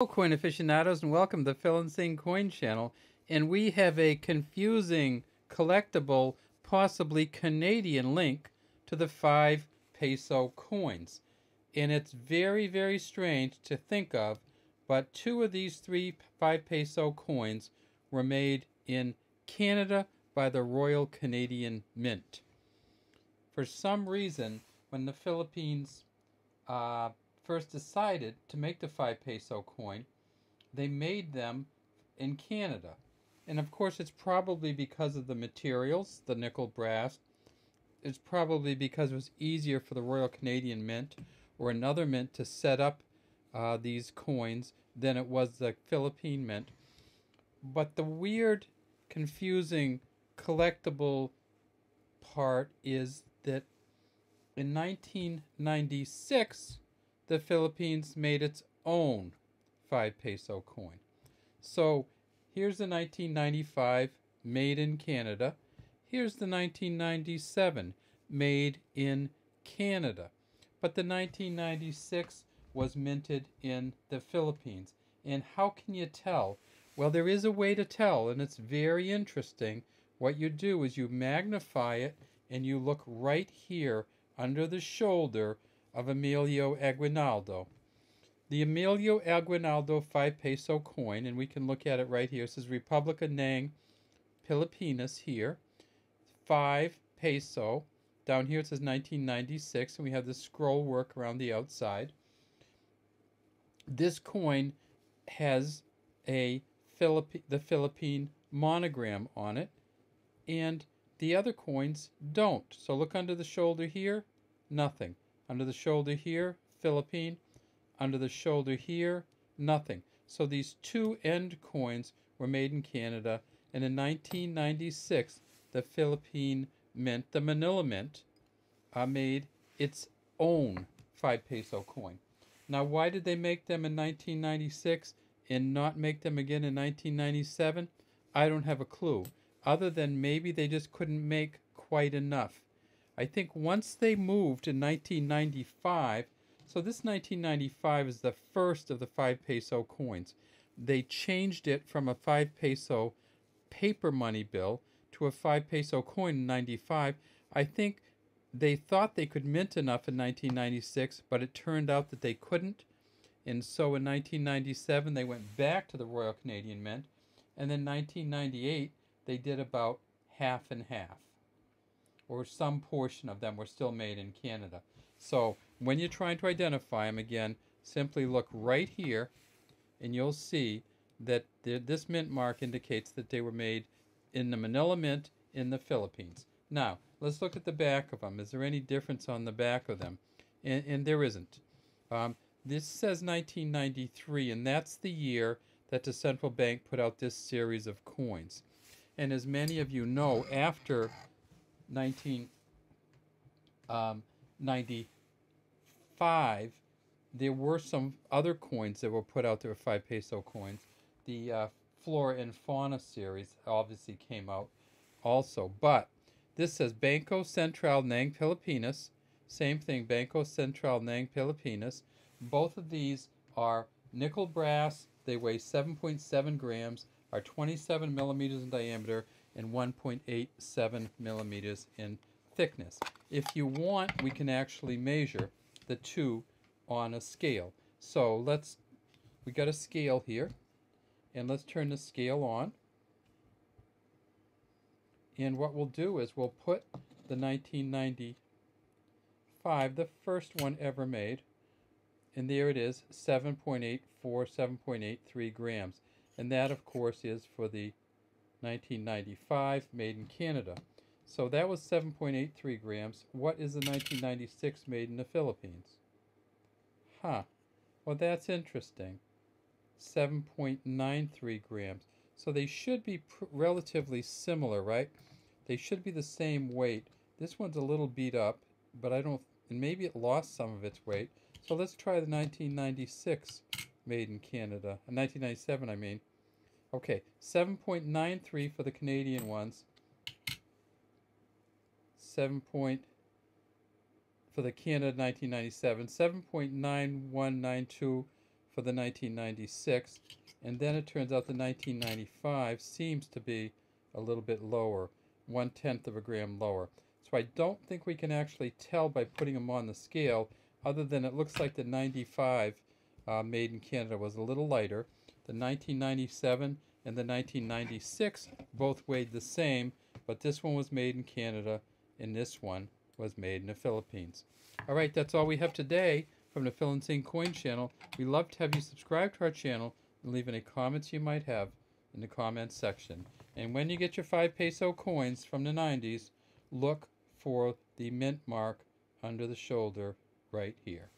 Hello, coin aficionados, and welcome to Phil and Sing Coin Channel. And we have a confusing, collectible, possibly Canadian link to the five peso coins. And it's very, very strange to think of, but two of these three five peso coins were made in Canada by the Royal Canadian Mint. For some reason, when the Philippines uh, first decided to make the 5 peso coin, they made them in Canada. And of course, it's probably because of the materials, the nickel brass. It's probably because it was easier for the Royal Canadian Mint or another mint to set up uh, these coins than it was the Philippine Mint. But the weird, confusing, collectible part is that in 1996, the Philippines made its own 5 peso coin. So here's the 1995 made in Canada. Here's the 1997 made in Canada. But the 1996 was minted in the Philippines. And how can you tell? Well, there is a way to tell, and it's very interesting. What you do is you magnify it and you look right here under the shoulder of Emilio Aguinaldo. The Emilio Aguinaldo 5 peso coin, and we can look at it right here. It says Republica Nang Pilipinas here. 5 peso. Down here it says 1996, and we have the scroll work around the outside. This coin has a Philippi the Philippine monogram on it, and the other coins don't. So look under the shoulder here, nothing. Under the shoulder here, Philippine. Under the shoulder here, nothing. So these two end coins were made in Canada, and in 1996, the Philippine Mint, the Manila Mint, uh, made its own 5 peso coin. Now, why did they make them in 1996 and not make them again in 1997? I don't have a clue, other than maybe they just couldn't make quite enough. I think once they moved in 1995, so this 1995 is the first of the 5 peso coins. They changed it from a 5 peso paper money bill to a 5 peso coin in 95. I think they thought they could mint enough in 1996, but it turned out that they couldn't. And so in 1997, they went back to the Royal Canadian Mint. And then 1998, they did about half and half or some portion of them were still made in Canada. So when you're trying to identify them, again, simply look right here and you'll see that this mint mark indicates that they were made in the Manila Mint in the Philippines. Now, let's look at the back of them. Is there any difference on the back of them? And, and there isn't. Um, this says 1993, and that's the year that the central bank put out this series of coins. And as many of you know, after 1995, um, there were some other coins that were put out there, five peso coins. The uh, Flora and Fauna series obviously came out also, but this says Bangko Sentral Nang Pilipinas. Same thing, Bangko Sentral Nang Pilipinas. Both of these are nickel brass. They weigh 7.7 grams, are 27 millimeters in diameter, and 1.87 millimeters in thickness. If you want, we can actually measure the two on a scale. So let's, we got a scale here, and let's turn the scale on. And what we'll do is we'll put the 1995, the first one ever made, and there it is, 7.84, 7.83 grams. And that, of course, is for the 1995, made in Canada. So that was 7.83 grams. What is the 1996 made in the Philippines? Huh. Well, that's interesting. 7.93 grams. So they should be relatively similar, right? They should be the same weight. This one's a little beat up, but I don't, and maybe it lost some of its weight. So let's try the 1996 made in Canada. 1997, uh, I mean. Okay, 7.93 for the Canadian ones. 7 point for the Canada 1997. 7.9192 for the 1996, and then it turns out the 1995 seems to be a little bit lower, one tenth of a gram lower. So I don't think we can actually tell by putting them on the scale, other than it looks like the 95 uh, made in Canada was a little lighter. The 1997 and the 1996 both weighed the same, but this one was made in Canada and this one was made in the Philippines. All right, that's all we have today from the Phil and Sing Coin channel. We love to have you subscribe to our channel and leave any comments you might have in the comments section. And when you get your 5 peso coins from the 90s, look for the mint mark under the shoulder right here.